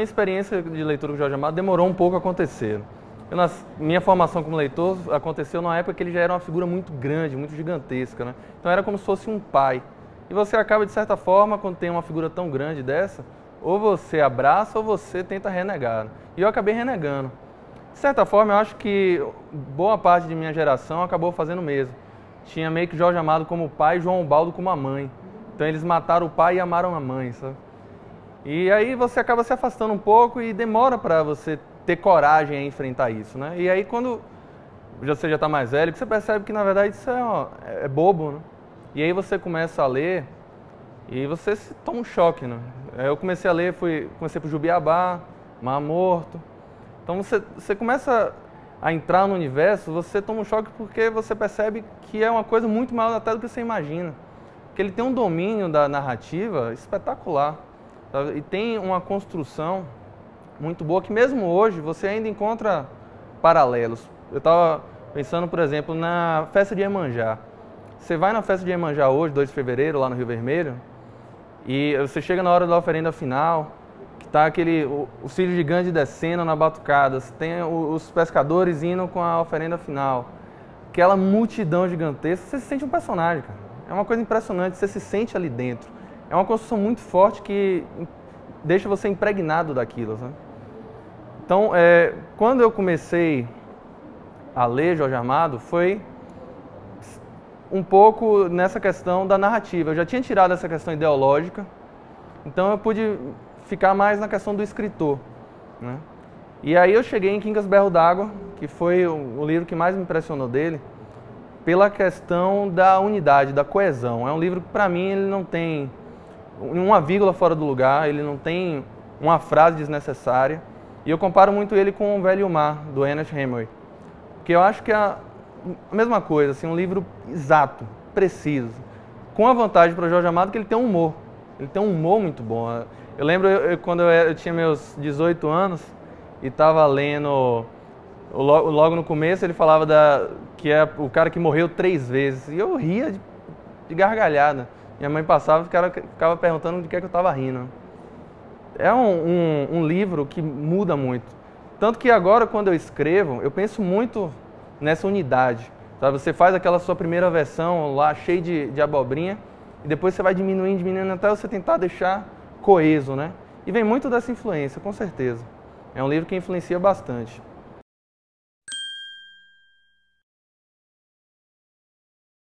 minha experiência de leitura com Jorge Amado demorou um pouco a acontecer. Eu, nas, minha formação como leitor aconteceu numa época que ele já era uma figura muito grande, muito gigantesca, né? Então era como se fosse um pai. E você acaba, de certa forma, quando tem uma figura tão grande dessa, ou você abraça ou você tenta renegar. E eu acabei renegando. De certa forma, eu acho que boa parte de minha geração acabou fazendo o mesmo. Tinha meio que Jorge Amado como pai e João Baldo como a mãe. Então eles mataram o pai e amaram a mãe, sabe? E aí você acaba se afastando um pouco e demora para você ter coragem a enfrentar isso, né? E aí quando você já está mais velho, você percebe que na verdade isso é, ó, é bobo, né? E aí você começa a ler e você se toma um choque, né? Eu comecei a ler, fui, comecei por Jubiabá, Mar Morto. Então você, você começa a entrar no universo, você toma um choque porque você percebe que é uma coisa muito maior até do que você imagina. Que ele tem um domínio da narrativa espetacular. Sabe? E tem uma construção muito boa que mesmo hoje você ainda encontra paralelos. Eu estava pensando, por exemplo, na festa de Emanjá. Você vai na festa de Emanjá hoje, 2 de fevereiro, lá no Rio Vermelho, e você chega na hora da oferenda final, que está aquele, o, o filho gigante descendo na batucada, tem os pescadores indo com a oferenda final, aquela multidão gigantesca, você se sente um personagem, cara. É uma coisa impressionante, você se sente ali dentro. É uma construção muito forte que deixa você impregnado daquilo. Né? Então, é, quando eu comecei a ler Jorge Amado, foi um pouco nessa questão da narrativa. Eu já tinha tirado essa questão ideológica, então eu pude ficar mais na questão do escritor. Né? E aí eu cheguei em Quincas Berro d'Água, que foi o livro que mais me impressionou dele, pela questão da unidade, da coesão. É um livro que, para mim, ele não tem uma vírgula fora do lugar, ele não tem uma frase desnecessária. E eu comparo muito ele com O Velho Mar, do Ernest Hemingway. Porque eu acho que é a mesma coisa, assim, um livro exato, preciso. Com a vantagem para o Jorge Amado que ele tem um humor. Ele tem um humor muito bom. Eu lembro eu, quando eu, eu, tinha meus 18 anos e estava lendo, logo, logo, no começo ele falava da, que é o cara que morreu três vezes. E eu ria de, de gargalhada. Minha mãe passava e ficava, perguntando de que, é que eu estava rindo. É um, um, um, livro que muda muito. Tanto que agora, quando eu escrevo, eu penso muito nessa unidade. Sabe? Você faz aquela sua primeira versão lá, cheia de, de abobrinha, e depois você vai diminuindo, diminuindo, até você tentar deixar coeso, né? E vem muito dessa influência, com certeza. É um livro que influencia bastante.